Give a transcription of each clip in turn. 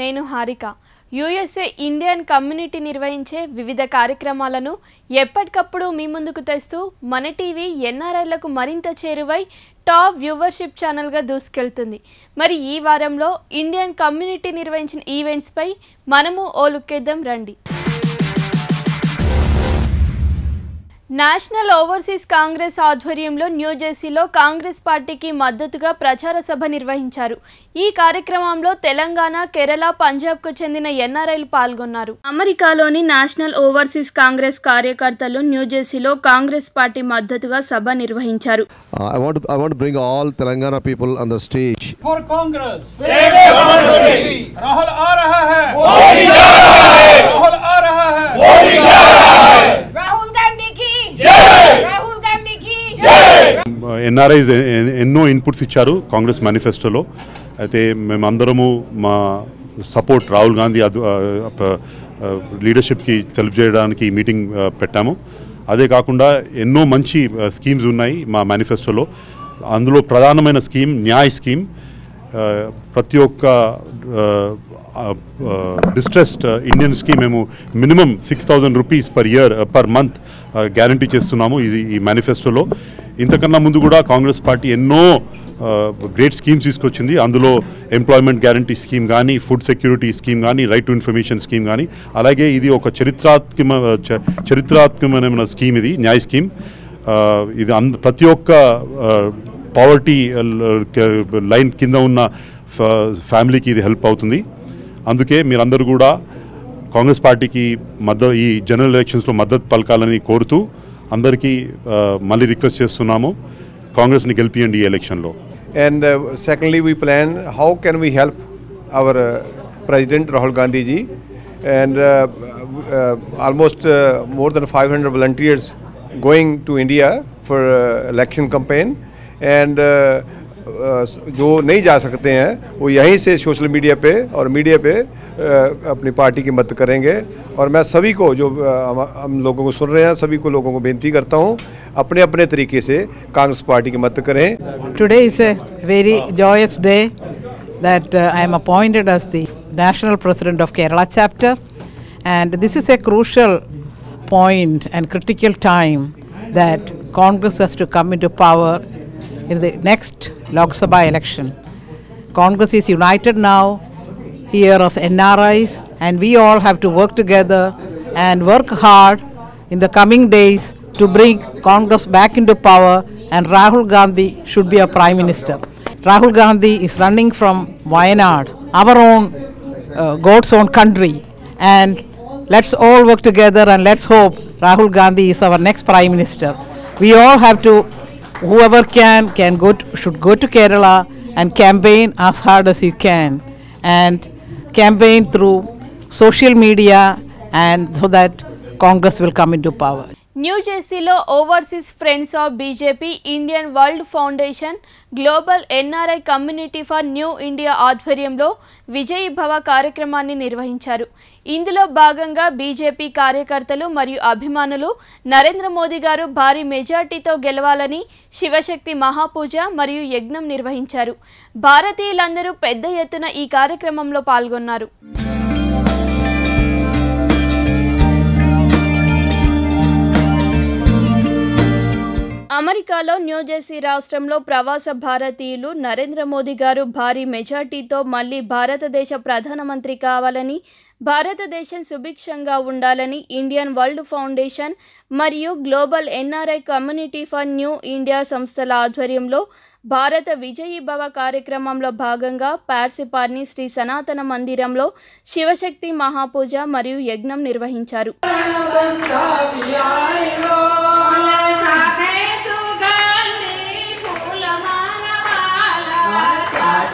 నేను Harika. USA Indian community నిర్వహించే వివిధ కార్యక్రమాలను ఎప్పటికప్పుడు మీ ముందుకు తెస్తూ మన టీవీ ఎన్ఆర్ఐలకు మరింత చేరువై టాప్ వ్యూవర్షిప్ ఛానల్గా దూసుకెళ్తుంది. మరి ఈ వారంలో ఇండియన్ కమ్యూనిటీ నిర్వహించిన ఈవెంట్స్పై మనము ఓ లుక్కేద్దాం రండి. నేషనల్ ఓవర్సీస్ కాంగ్రెస్ ఆధ్వర్యంలో న్యూజెర్సీలో కాంగ్రెస్ పార్టీకి మద్దతుగా ప్రచార సభ నిర్వహించారు ఈ కార్యక్రమంలో తెలంగాణ కేరళ పంజాబ్కు చెందిన ఎన్ఆర్ఐలు పాల్గొన్నారు అమెరికాలోని నేషనల్ ఓవర్సీస్ కాంగ్రెస్ కార్యకర్తలు న్యూజెర్సీలో కాంగ్రెస్ పార్టీ మద్దతుగా సభ నిర్వహించారు Rahul aa raha hai. Raha hai. Rahul aa raha hai. Raha hai. Rahul NRIs ఎన్నో ఇన్పుట్స్ ఇచ్చారు కాంగ్రెస్ మేనిఫెస్టోలో. అయితే మేమందరము మా సపోర్ట్ రాహుల్ గాంధీ లీడర్షిప్కి తెలియజేయడానికి ఈ మీటింగ్ పెట్టాము. అదే కాకుండా ఎన్నో మంచి స్కీమ్స్ ఉన్నాయి మా మేనిఫెస్టోలో. అందులో ప్రధానమైన స్కీమ్ న్యాయ్ స్కీమ్ ప్రతి ఒక్క డిస్ట్రెస్డ్ ఇండియన్స్కి uh, మేము minimum six thousand rupees per year per month guarantee చేస్తున్నాము ఇది ఈ మేనిఫెస్టోలో ఇంతకన్నా ముందు కూడా కాంగ్రెస్ పార్టీ ఎన్నో గ్రేట్ స్కీమ్స్ తీసుకొచ్చింది. అందులో ఎంప్లాయ్మెంట్ గ్యారంటీ స్కీమ్ కానీ ఫుడ్ సెక్యూరిటీ స్కీమ్ కానీ రైట్ టు ఇన్ఫర్మేషన్ స్కీమ్ కానీ అలాగే ఇది ఒక చరిత్రాత్మక చ- చరిత్రాత్మకమైన స్కీమ్ ఇది న్యాయ స్కీమ్ ఇది అంద ప్రతి ఒక్క పావర్టీ లైన్ కింద ఉన్న ఫ్యామిలీకి ఇది హెల్ప్ అవుతుంది. అందుకే మీరందరూ కూడా కాంగ్రెస్ పార్టీకి మద్దతు ఈ జనరల్ ఎలక్షన్స్లో మద్దతు పలకాలని కోరుతూ అందరికీ ఆ, మళ్ళీ రిక్వెస్ట్ చేస్తున్నాము కాంగ్రెస్ని గెలిపియండి ఈ ఎలక్షన్లో And uh, secondly, we plan how can we help our uh, President Rahul Gandhi ji, and uh, uh, almost uh, more than 500 volunteers going to India for uh, election campaign, and uh, uh, जो नहीं जा सकते हैं, वो यहीं से social media पे और मीडिया पे अपनी पार्टी की मत करेंगे। और मैं सभी को जो हम लोगों को सुन रहे हैं, सभी को लोगों को बेनती करता हूँ अपने अपने तरीके से कांग्रेस पार्टी की मत करें। Today is a very joyous day that I am appointed as the national president of Kerala chapter and this is a crucial point and critical time that Congress to come in power in the next Lok Sabha election. Congress is united now here as NRIs, and we all have to work together and work hard in the coming days to bring Congress back into power, and Rahul Gandhi should be a prime minister. Rahul Gandhi is running from Wayanad, our own uh, God's own country, and let's all work together and let's hope Rahul Gandhi is our next prime minister. We all have to, whoever can, can go to, should go to Kerala and campaign as hard as you can, and campaign through social media, and so that Congress will come into power. న్యూజెర్సీలో overseas friends of BJP Indian world foundation global NRI community for new India ఆధ్వర్యంలో విజయ్ భవ కార్యక్రమాన్ని నిర్వహించారు. ఇందులో భాగంగా BJP కార్యకర్తలు మరియు అభిమానులు నరేంద్ర మోదీ గారు భారీ మెజార్టీతో గెలవాలని శివశక్తి మహాపూజ మరియు యజ్ఞం నిర్వహించారు. భారతీయులందరూ పెద్ద ఎత్తున ఈ కార్యక్రమంలో పాల్గొన్నారు. అమెరికాలో న్యూజెర్సీ రాష్ట్రంలో ప్రవాస భారతీయులు నరేంద్ర మోదీ గారు భారీ మెజార్టీతో మళ్ళీ భారతదేశ ప్రధానమంత్రి కావాలని భారతదేశం సుభిక్షంగా ఉండాలని ఇండియన్ వరల్డ్ ఫౌండేషన్ మరియు global NRI community for new India సంస్థల ఆధ్వర్యంలో భారత విజయీ భవ కార్యక్రమంలో భాగంగా పార్సిపార్ని శ్రీ సనాతన మందిరంలో శివశక్తి మహాపూజ మరియు యజ్ఞం నిర్వహించారు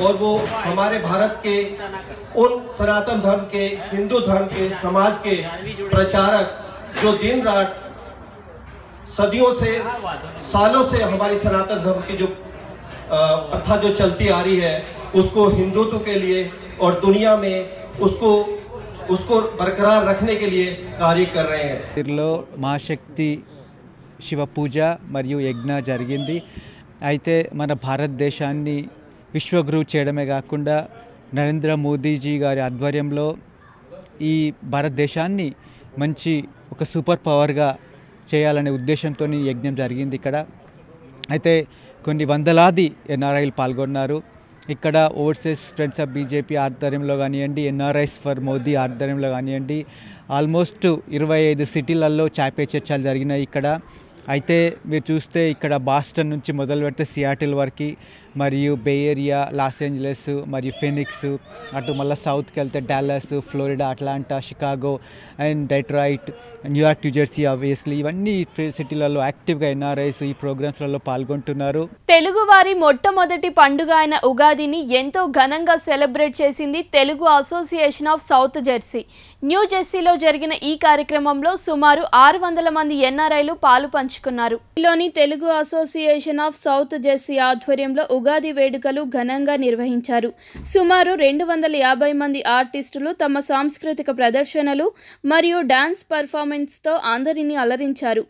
और वो हमारे भारत के उन सनातन धर्म के हिंदू धर्म के समाज के प्रचारक जो दिन रात सदियों से सालों से हमारी सनातन धर्म की जो अ, प्रथा जो चलती आ रही है उसको हिंदुत्व के लिए और दुनिया में उसको उसको बरकरार रखने के लिए कार्य कर रहे हैं లో మహాశక్తి శివ పూజ మరియు యజ్ఞ జరిగింది అయితే మన భారతదేశాన్ని విశ్వగురువు చేయడమే కాకుండా నరేంద్ర మోదీజీ గారి ఆధ్వర్యంలో ఈ భారతదేశాన్ని మంచి ఒక సూపర్ పవర్గా చేయాలనే ఉద్దేశంతో ఈ యజ్ఞం జరిగింది ఇక్కడ. అయితే కొన్ని వందలాది ఎన్ఆర్ఐలు పాల్గొన్నారు. ఇక్కడ ఓవర్సీస్ ఫ్రెండ్స్ ఆఫ్ బీజేపీ ఆధ్వర్యంలో కానివ్వండి ఎన్ఆర్ఐస్ ఫర్ మోదీ ఆధ్వర్యంలో కానివ్వండి ఆల్మోస్ట్ ఇరవై ఐదు సిటీలలో చాపే చర్చలు జరిగినాయి ఇక్కడ. అయితే మీరు చూస్తే ఇక్కడ బాస్టన్ నుంచి మొదలు పెడితే సియాటిల్ వరకు మరియు బే ఏరియా లాస్ ఏంజలస్ మరియు ఫెనిక్స్ అటు మళ్ళీ సౌత్కి వెళ్తే Dallas Florida Atlanta Chicago and Detroit New York New Jersey obviously ఇవన్నీ సిటీలలో యాక్టివ్గా ఎన్ఆర్ఐస్ ఈ ప్రోగ్రామ్స్లలో పాల్గొంటున్నారు. తెలుగువారి మొట్టమొదటి పండుగ అయిన ఉగాదిని ఎంతో ఘనంగా సెలబ్రేట్ చేసింది Telugu association of South Jersey. New జెర్సీలో జరిగిన ఈ కార్యక్రమంలో సుమారు ఆరు వందల మంది ఎన్ఆర్ఐలు పాలు పంచుకున్నారు ఢిల్లీలోని Telugu association of South Jersey ఆధ్వర్యంలో ఉగాది వేడుకలు ఘనంగా నిర్వహించారు. సుమారు రెండు వందల యాభై మంది ఆర్టిస్టులు తమ సాంస్కృతిక ప్రదర్శనలు మరియు డాన్స్ పర్ఫార్మెన్స్తో అందరినీ అలరించారు.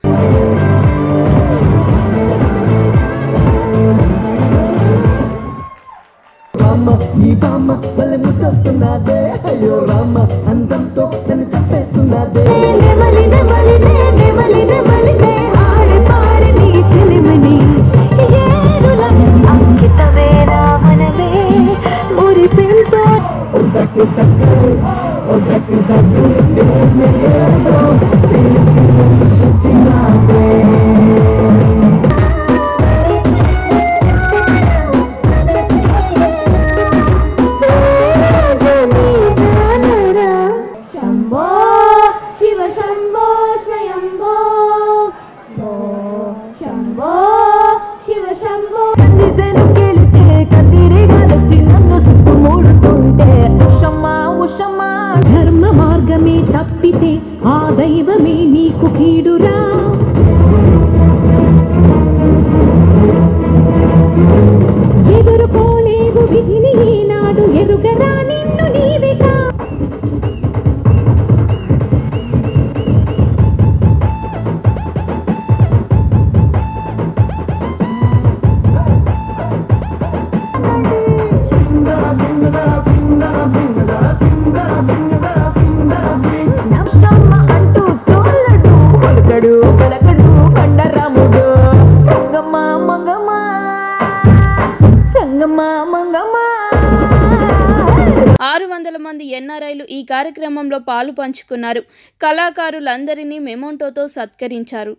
కార్యక్రమంలో పాలు పంచుకున్నారు. కళాకారులందరినీ మెమోంటోతో సత్కరించారు.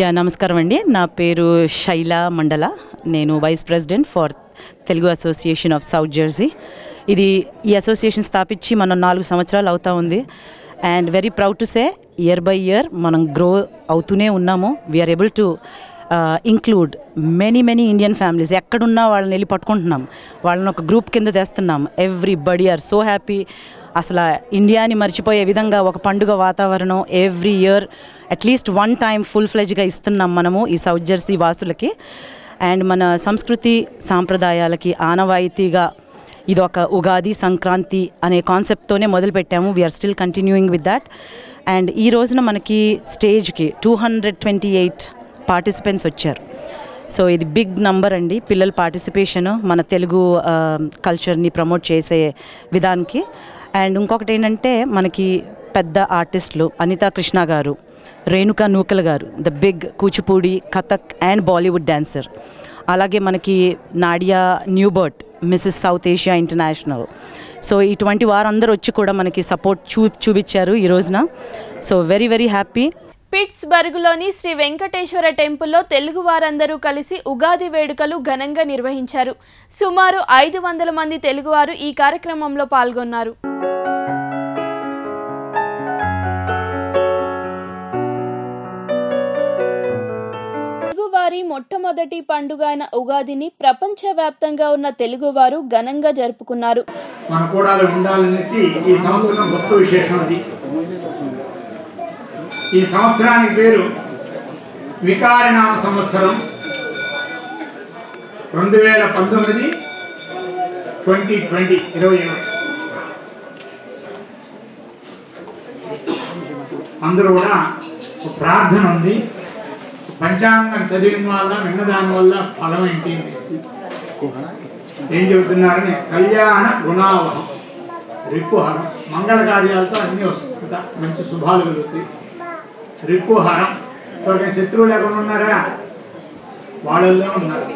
యా నమస్కారం అండి. నా పేరు శైల మండల. నేను vice president for Telugu association of South Jersey. ఇది ఈ అసోసియేషన్ స్థాపించి మనం నాలుగు సంవత్సరాలు అవుతా ఉంది. And very proud to say year by year మనం గ్రో అవుతూనే ఉన్నాము. We are able to include many many Indian families ఎక్కడున్నా వాళ్ళని వెళ్ళి పట్టుకుంటున్నాం. వాళ్ళని ఒక గ్రూప్ కింద తెస్తున్నాం. Everybody are so happy అసలు ఇండియాని మర్చిపోయే విధంగా ఒక పండుగ వాతావరణం every year at least one time full ఫ్లెజ్గా ఇస్తున్నాం మనము ఈ సౌత్ జెర్సీ వాసులకి. అండ్ మన సంస్కృతి సాంప్రదాయాలకి ఆనవాయితీగా ఇది ఒక ఉగాది సంక్రాంతి అనే కాన్సెప్ట్తోనే మొదలుపెట్టాము we are still continuing with that and ఈ రోజున మనకి స్టేజ్కి two hundred twenty eight participants వచ్చారు. సో ఇది బిగ్ నంబర్ అండి. పిల్లల పార్టిసిపేషన్ మన తెలుగు కల్చర్ని ప్రమోట్ చేసే విధానికి. అండ్ ఇంకొకటి ఏంటంటే మనకి పెద్ద ఆర్టిస్టులు అనితా కృష్ణ గారు రేణుకా నూకల్ గారు the big Kuchipudi Kathak and Bollywood dancer అలాగే మనకి Nadia Neubert Mrs South Asia international so ఇటువంటి వారందరూ వచ్చి కూడా మనకి సపోర్ట్ చూ చూపించారు ఈ రోజున. సో వెరీ వెరీ హ్యాపీ పిట్స్బర్గ్లోని శ్రీ వెంకటేశ్వర టెంపుల్లో తెలుగు వారందరూ కలిసి ఉగాది వేడుకలు ఘనంగా నిర్వహించారు. సుమారు ఐదు వందల మంది తెలుగువారు ఈ కార్యక్రమంలో పాల్గొన్నారు. తెలుగువారి మొట్టమొదటి పండుగ అయిన ఉగాదిని ప్రపంచవ్యాప్తంగా ఉన్న తెలుగువారు ఘనంగా జరుపుకున్నారు. మన కూడా ఉండాలనేసి ఈ సంవత్సరం గొప్ప విశేషం అది. ఈ సంవత్సరానికి పేరు వికారినామ సంవత్సరం. రెండు వేల పంతొమ్మిది ట్వంటీ ట్వంటీ ఇరవై ఇరవై అందరూ కూడా ప్రార్థన ఉంది. పంచాంగం చదివిన వల్ల విన్నదాని వల్ల ఫలం ఏంటి? అనేసి ఏం చెబుతున్నారని కళ్యాణ గుణావహం రిప్పుహరం మంగళ కార్యాలతో అన్నీ వస్తుంది మంచి శుభాలు కలుగుతాయి రిపుహారం ఎవరికైనా శత్రువు లేకుండా ఉన్నారా? వాళ్ళల్లో ఉన్నారు.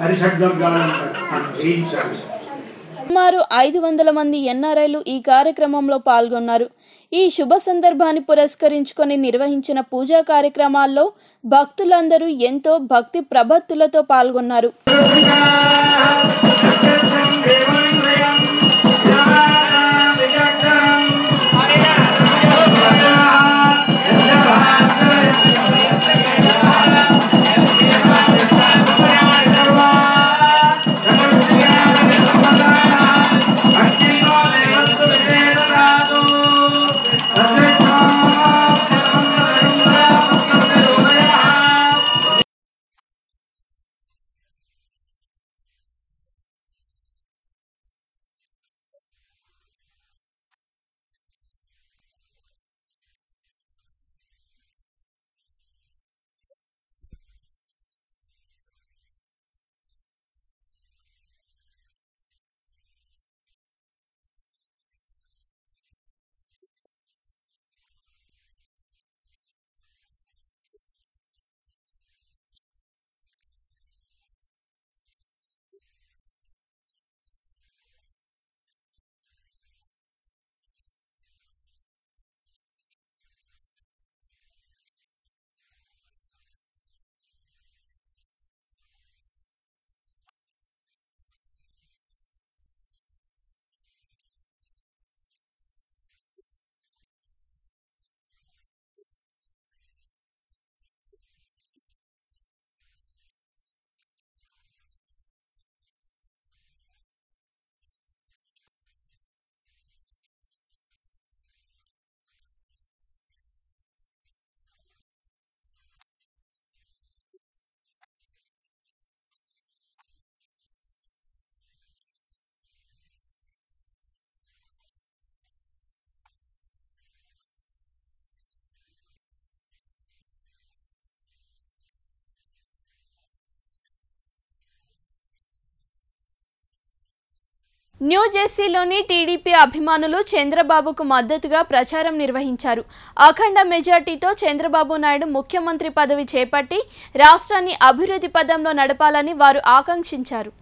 హరిషడ్వర్గాలు జయించాలి. సుమారు ఐదు వందల మంది ఎన్ఆర్ఐలు ఈ కార్యక్రమంలో పాల్గొన్నారు. ఈ శుభ సందర్భాన్ని పురస్కరించుకొని నిర్వహించిన పూజా కార్యక్రమాల్లో భక్తులందరూ ఎంతో భక్తి ప్రభత్తులతో పాల్గొన్నారు. న్యూ జెర్సీలోని టీడీపీ అభిమానులు చంద్రబాబుకు మద్దతుగా ప్రచారం నిర్వహించారు. అఖండ మెజార్టీతో చంద్రబాబు నాయుడు ముఖ్యమంత్రి పదవి చేపట్టి రాష్ట్రాన్ని అభివృద్ధి పదంలో నడపాలని వారు ఆకాంక్షించారు.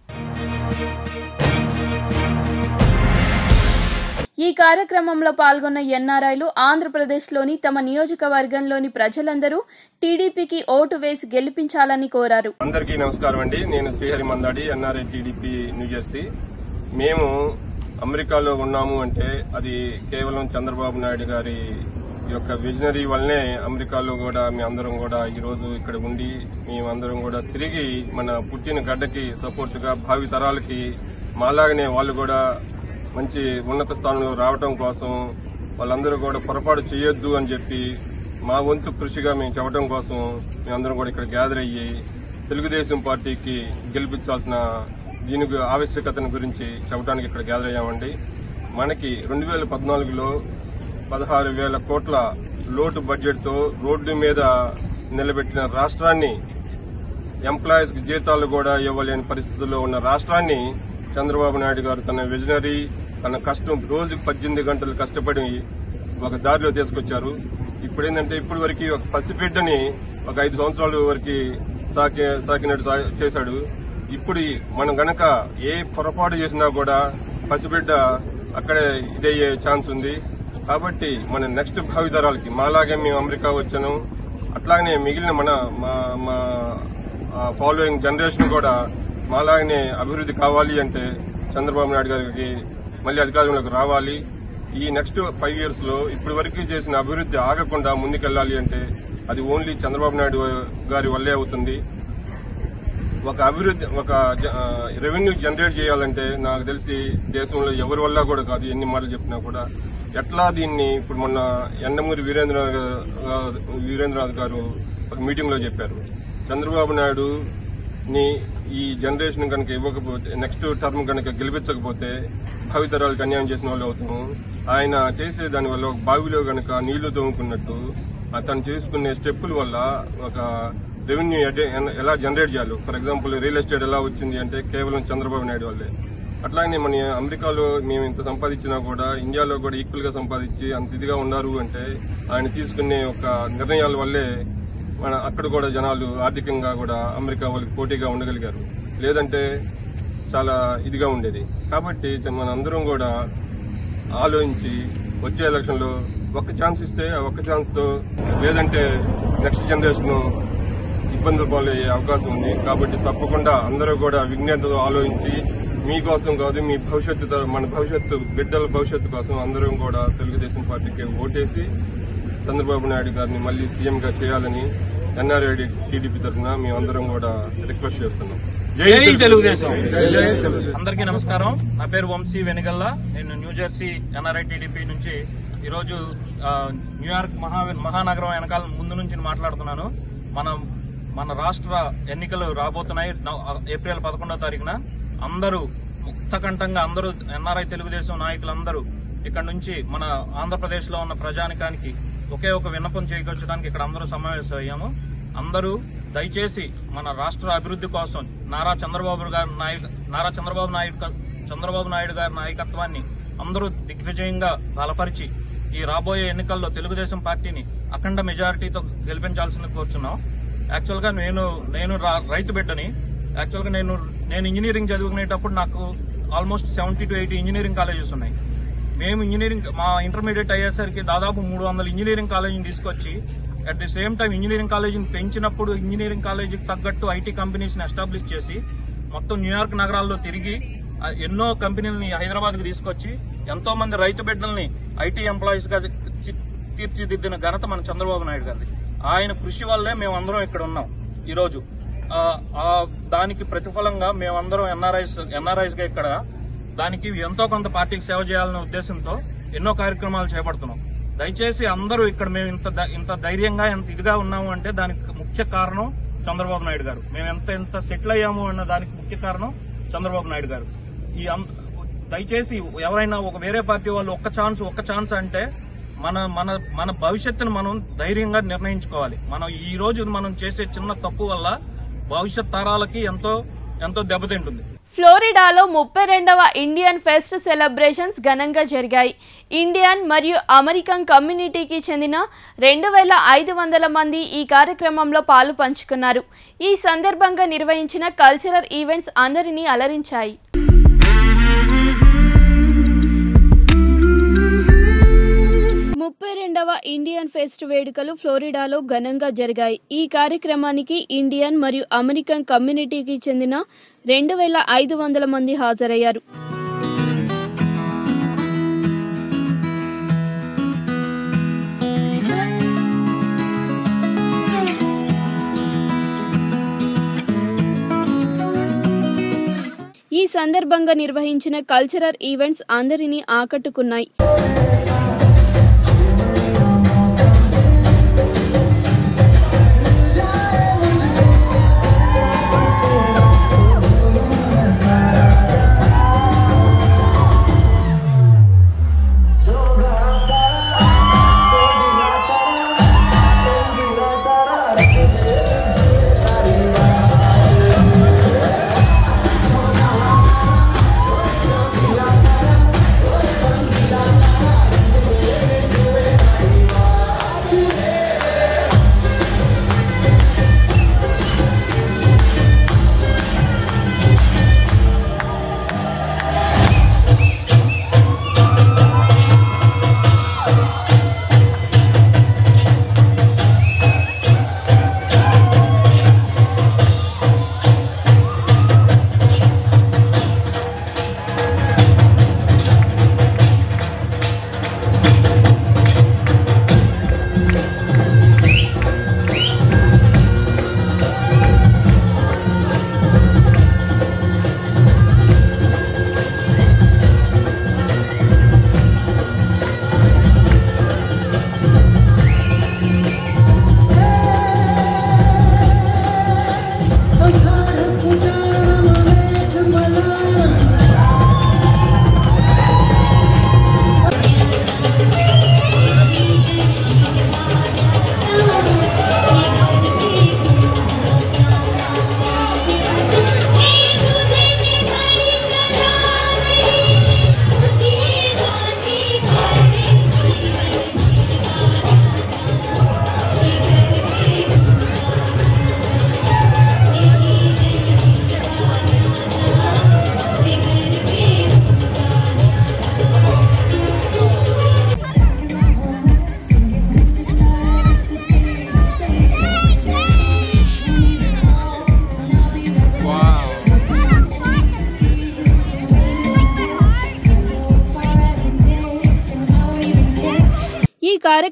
ఈ కార్యక్రమంలో పాల్గొన్న ఎన్ఆర్ఐలు ఆంధ్రప్రదేశ్లోని తమ నియోజకవర్గంలోని ప్రజలందరూ టీడీపీకి ఓటు వేసి గెలిపించాలని కోరారు. అందరికీ నమస్కారం అండి. నేను Srihari Mandadi NRI TDP New Jersey మేము అమెరికాలో ఉన్నాము అంటే అది కేవలం చంద్రబాబు నాయుడు గారి యొక్క విజనరీ వల్లనే అమెరికాలో కూడా మీ అందరం కూడా ఈ రోజు ఇక్కడ ఉండి మేమందరం కూడా తిరిగి మన పుట్టిన గడ్డకి సపోర్ట్గా భావి తరాలకి మాలాగనే వాళ్ళు కూడా మంచి ఉన్నత స్థానంలో రావటం కోసం వాళ్ళందరూ కూడా పొరపాటు చేయొద్దు అని చెప్పి మా వంతు కృషిగా మేము చెప్పడం కోసం మేమందరం కూడా ఇక్కడ గ్యాదర్ అయ్యి తెలుగుదేశం పార్టీకి గెలిపించాల్సిన దీని ఆవశ్యకతను గురించి చెప్పడానికి ఇక్కడ గ్యాదర్ అయ్యామండి. మనకి రెండు వేల పద్నాలుగులో పదహారు వేల కోట్ల లోటు బడ్జెట్తో రోడ్డు మీద నిలబెట్టిన రాష్ట్రాన్ని ఎంప్లాయీస్కి జీతాలు కూడా ఇవ్వలేని పరిస్థితుల్లో ఉన్న రాష్ట్రాన్ని చంద్రబాబు నాయుడు గారు తన విజనరీ తన కష్టం రోజుకు పద్దెనిమిది గంటలు కష్టపడి ఒక దారిలో తీసుకొచ్చారు. ఇప్పుడు ఏంటంటే ఇప్పుడు వరకు ఒక పసిబిడ్డని ఒక ఐదు సంవత్సరాల వరకు సాకి సాకినట్టు చేశాడు. ఇప్పుడు మనం గనక ఏ పొరపాటు చేసినా కూడా పసిబిడ్డ అక్కడే ఇదయ్యే ఛాన్స్ ఉంది. కాబట్టి మన నెక్స్ట్ భావితరాలకి మాలాగే మేము అమెరికా వచ్చాను. అట్లాగనే మిగిలిన మన మా మా ఫాలోయింగ్ జనరేషన్ కూడా మాలాగనే అభివృద్ధి కావాలి అంటే చంద్రబాబు నాయుడు గారికి మళ్ళీ అధికారంలోకి రావాలి. ఈ నెక్స్ట్ ఫైవ్ ఇయర్స్లో ఇప్పటి వరకు చేసిన అభివృద్ధి ఆగకుండా ముందుకెళ్ళాలి అంటే అది ఓన్లీ చంద్రబాబు నాయుడు గారి వల్లే అవుతుంది. ఒక అభివృద్ధి ఒక రెవెన్యూ జనరేట్ చేయాలంటే నాకు తెలిసి దేశంలో ఎవరి వల్ల కూడా కాదు ఎన్ని మాటలు చెప్పినా కూడా. ఎట్లా దీన్ని ఇప్పుడు మొన్న ఎండమూరి వీరేంద్రనాథ్ వీరేంద్రనాథ్ గారు ఒక మీటింగ్లో చెప్పారు. చంద్రబాబు నాయుడు ని ఈ జనరేషన్ కనుక ఇవ్వకపోతే నెక్స్ట్ టర్మ్ కనుక గెలిపించకపోతే భావితరాలకు అన్యాయం చేసిన వాళ్ళు అవుతాము. ఆయన చేసే దాని వల్ల ఒక బావిలో కనుక నీళ్ళు తోముకున్నట్టు అతను చేసుకునే స్టెప్పుల వల్ల ఒక రెవెన్యూ ఎలా జనరేట్ చేయాలి? ఫర్ ఎగ్జాంపుల్ రియల్ ఎస్టేట్ ఎలా వచ్చింది అంటే కేవలం చంద్రబాబు నాయుడు వల్లే. అట్లాగే మన అమెరికాలో మేము ఇంత సంపాదించినా కూడా ఇండియాలో కూడా ఈక్వల్గా సంపాదించి అంత ఇదిగా ఉన్నారు అంటే ఆయన తీసుకునే ఒక నిర్ణయాల వల్లే మన అక్కడ కూడా జనాలు ఆర్థికంగా కూడా అమెరికా వాళ్ళకి పోటీగా ఉండగలిగారు. లేదంటే చాలా ఇదిగా ఉండేది. కాబట్టి మన అందరం కూడా ఆలోచించి వచ్చే ఎలక్షన్లో ఒక్క ఛాన్స్ ఇస్తే ఆ ఒక్క ఛాన్స్తో లేదంటే నెక్స్ట్ జనరేషన్ ఇబ్బందులు పాలయ్యే అవకాశం ఉంది. కాబట్టి తప్పకుండా అందరూ కూడా విజ్ఞతతో ఆలోచించి మీకోసం కాదు మీ భవిష్యత్తు తర- మన భవిష్యత్తు బిడ్డల భవిష్యత్తు కోసం అందరం కూడా తెలుగుదేశం పార్టీకి ఓటేసి చంద్రబాబు నాయుడు గారిని మళ్ళీ సీఎం గా చేయాలని ఎన్ఆర్ఐడి టీడీపీ తరఫున మేమందరం కూడా రిక్వెస్ట్ చేస్తున్నాం. జై తెలుగుదేశం. అందరికీ నమస్కారం. నా పేరు వంశీ వెనిగల్ల. నేను న్యూ జెర్సీ ఎన్ఆర్ఐ టీడీపీ నుంచి ఈరోజు న్యూయార్క్ మహా మహానగరం వెనకాల ముందు నుంచి మాట్లాడుతున్నాను. మన మన రాష్ట్ర ఎన్నికలు రాబోతున్నాయి. నవ- ఏప్రిల్ పదకొండో తారీఖున అందరూ ముక్తకంఠంగా అందరూ ఎన్ఆర్ఐ తెలుగుదేశం నాయకులందరూ ఇక్కడ నుంచి మన ఆంధ్రప్రదేశ్లో ఉన్న ప్రజానికానికి ఒకే ఒక విన్నపం చేయకొచ్చడానికి ఇక్కడ అందరూ సమావేశం అయ్యాము అందరూ దయచేసి మన రాష్ట్ర అభివృద్ధి కోసం నారా చంద్రబాబు గారి నాయక నారా చంద్రబాబు నాయుడు చంద్రబాబు నాయుడు గారి నాయకత్వాన్ని అందరూ దిగ్విజయంగా బలపరిచి ఈ రాబోయే ఎన్నికల్లో తెలుగుదేశం పార్టీని అఖండ మెజారిటీతో గెలిపించాల్సింది కోరుచున్నాం. యాక్చువల్గా నేను నేను రా- రైతు బిడ్డని. యాక్చువల్గా నేను నేను ఇంజనీరింగ్ చదువుకునేటప్పుడు నాకు almost seventy to eighty engineering colleges ఉన్నాయి. మేము ఇంజనీరింగ్ మా ఇంటర్మీడియట్ అయ్యేసరికి దాదాపు మూడు వందల ఇంజనీరింగ్ కాలేజీని తీసుకొచ్చి at the same time engineering కాలేజీని పెంచినప్పుడు ఇంజనీరింగ్ కాలేజీకి తగ్గట్టు ఐటీ కంపెనీస్ని ఎస్టాబ్లిష్ చేసి మొత్తం న్యూయార్క్ నగరాల్లో తిరిగి ఎన్నో కంపెనీలని హైదరాబాద్కి తీసుకొచ్చి ఎంతో మంది రైతు బిడ్డల్ని ఐటీ ఎంప్లాయీస్గా తీర్చిదిద్దిన ఘనత మన చంద్రబాబు నాయుడు గారిది. ఆయన కృషి వల్లే మేమందరం ఇక్కడ ఉన్నాం ఈరోజు. దానికి ప్రతిఫలంగా మేమందరం ఎన్ఆర్ఐస్ ఎన్ఆర్ఐస్గా ఇక్కడ దానికి ఎంతో కొంత పార్టీకి సేవ చేయాలనే ఉద్దేశంతో ఎన్నో కార్యక్రమాలు చేపడుతున్నాం. దయచేసి అందరూ ఇక్కడ మేము ఇంత ఇంత ధైర్యంగా ఎంత ఇదిగా ఉన్నాము అంటే దానికి ముఖ్య కారణం చంద్రబాబు నాయుడు గారు. మేము ఎంత ఎంత సెటిల్ అయ్యాము అన్న దానికి ముఖ్య కారణం చంద్రబాబు నాయుడు గారు. ఈ అం- దయచేసి ఎవరైనా ఒక వేరే పార్టీ వాళ్ళు ఒక్క ఛాన్స్ ఒక్క ఛాన్స్ అంటే మన మన మన భవిష్యత్తును మనం ధైర్యంగా నిర్ణయించుకోవాలి. మనం ఈ రోజు మనం చేసే చిన్న తప్పు వల్ల భవిష్యత్ తరాలకి ఎంతో ఎంతో దెబ్బతింటుంది. ఫ్లోరిడాలో ముప్పై రెండవ ఇండియన్ ఫెస్ట్ సెలబ్రేషన్స్ ఘనంగా జరిగాయి. ఇండియన్ మరియు అమెరికన్ కమ్యూనిటీకి చెందిన రెండు వేల ఐదు వందల మంది ఈ కార్యక్రమంలో పాలు పంచుకున్నారు. ఈ సందర్భంగా నిర్వహించిన కల్చరల్ ఈవెంట్స్ అందరినీ అలరించాయి. ముప్పై రెండవ ఇండియన్ ఫెస్ట్ వేడుకలు ఫ్లోరిడాలో ఘనంగా జరిగాయి. ఈ కార్యక్రమానికి ఇండియన్ మరియు అమెరికన్ కమ్యూనిటీకి చెందిన రెండు వేల ఐదు వందల మంది హాజరయ్యారు. ఈ సందర్భంగా నిర్వహించిన కల్చరల్ ఈవెంట్స్ అందరినీ ఆకట్టుకున్నాయి.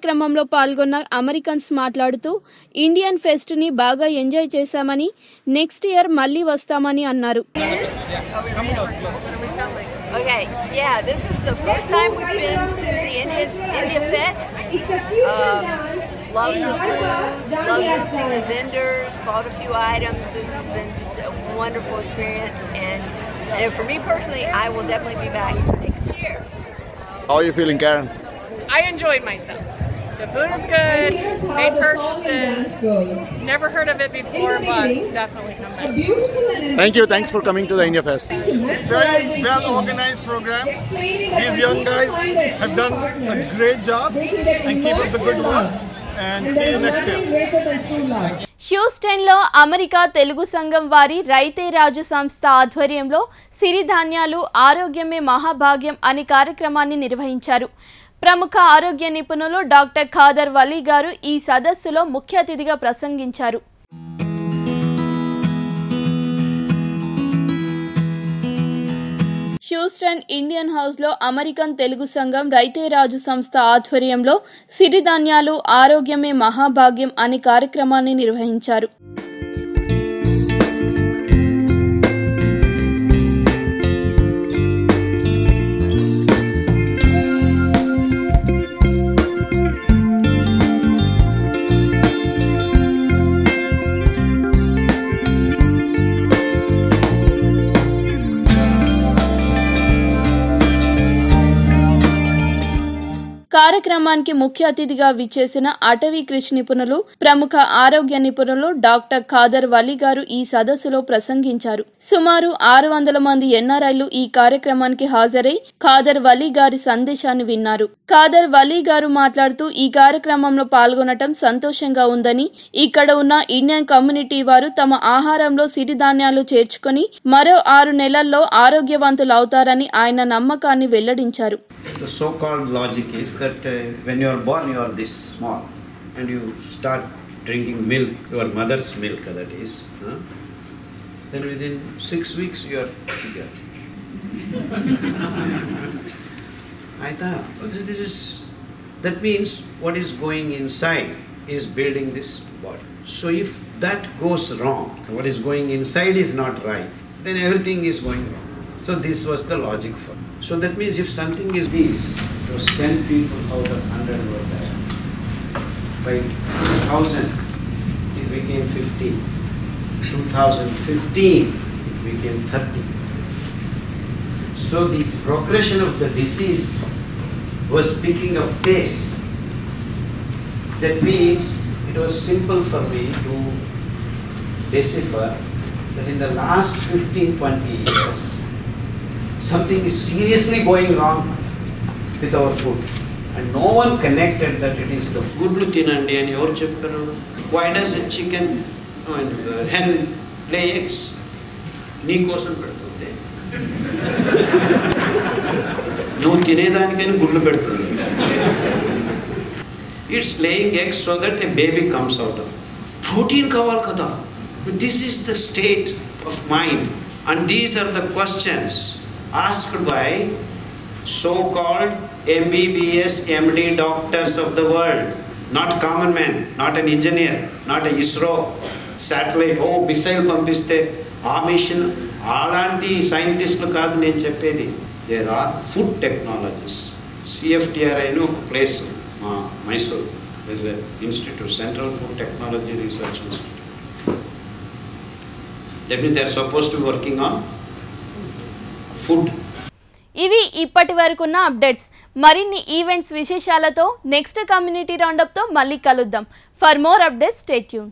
కార్యక్రమంలో పాల్గొన్న అమెరికన్స్ మాట్లాడుతూ ఇండియన్ ఫెస్ట్ని బాగా ఎంజాయ్ చేశామని నెక్స్ట్ ఇయర్ మళ్ళీ వస్తామని అన్నారు Okay, yeah, this is the first time we've been to the Indian India Fest. Um, love the food, love visiting the vendors, bought a few items. This has been just a wonderful experience, and and for me personally, I will definitely be back next year. How are you feeling, Karen? I enjoyed myself. The food is good, made purchases, never heard of it before, but definitely come back. Thank you. Thanks for coming to the India Fest. Very well organized program. These young guys have done a great job and keep up the good work. And see you next year. హ్యూస్టన్లో America Telugu సంఘం వారి రైతే రాజు సంస్థ ఆధ్వర్యంలో సిరిధాన్యాలు ఆరోగ్యమే మహాభాగ్యం అనే కార్యక్రమాన్ని నిర్వహించారు ప్రముఖ ఆరోగ్య నిపుణులు డాక్టర్ ఖాదర్ వలీ గారు ఈ సదస్సులో ముఖ్య అతిథిగా ప్రసంగించారు. హ్యూస్టన్ ఇండియన్ హౌస్లో అమెరికన్ తెలుగు సంఘం రైతే రాజు సంస్థ ఆధ్వర్యంలో సిరిధాన్యాలు ఆరోగ్యమే మహాభాగ్యం అనే కార్యక్రమాన్ని నిర్వహించారు. కార్యక్రమానికి ముఖ్య అతిథిగా విచ్చేసిన అటవీ కృషి నిపుణులు ప్రముఖ ఆరోగ్య నిపుణులు డాక్టర్ ఖాదర్ వలీ గారు ఈ సదస్సులో ప్రసంగించారు. సుమారు ఆరు వందల మంది ఎన్ఆర్ఐలు ఈ కార్యక్రమానికి హాజరై ఖాదర్ వలీ గారి సందేశాన్ని విన్నారు. ఖాదర్ వలీ గారు మాట్లాడుతూ ఈ కార్యక్రమంలో పాల్గొనటం సంతోషంగా ఉందని ఇక్కడ ఉన్న ఇండియన్ కమ్యూనిటీ వారు తమ ఆహారంలో సిరిధాన్యాలు చేర్చుకొని మరో ఆరు నెలల్లో ఆరోగ్యవంతులు అవుతారని ఆయన నమ్మకాన్ని వెల్లడించారు. The so-called logic is that uh, when you are born, you are this small, and you start drinking milk, your mother's milk, that is. Huh? Then within six weeks, you are bigger. I thought this is that means what is going inside is building this body. So if that goes wrong, what is going inside is not right, then everything is going wrong. So this was the logic for. So that means if something is this, those ten people out of hundred were there. By 2000, it became 15. 2015, it became 30. So the progression of the disease was picking up pace. That means it was simple for me to decipher that in the last 15, 20 years, something is seriously going wrong with our food. And no one connected that it is the గుడ్లు తినండి అని ఎవరు చెప్పారు? Why does chicken hen lay eggs నీ కోసం పెడుతుంది. నువ్వు తినేదానికని గుడ్లు పెడుతుంది. It's laying eggs so that a baby comes out of protein కావాలి కదా. This is the state of mind and these are the questions asked by so-called MBBS, MD doctors of the world, not common man, not an engineer, not a ISRO satellite, oh missile పంపిస్తే ఆ machine అలాంటి సైంటిస్టులు కాదు నేను చెప్పేది there are food technologies CFTRI అని ఒక place మా Mysore is institute central food technology research institute that means they are suppose to working on food. ఇవి ఇప్పటి వరకున్న అప్డేట్స్. మరిన్ని ఈవెంట్స్ విశేషాలతో నెక్స్ట్ కమ్యూనిటీ రౌండప్తో మళ్ళీ కలుద్దాం. For more updates stay tune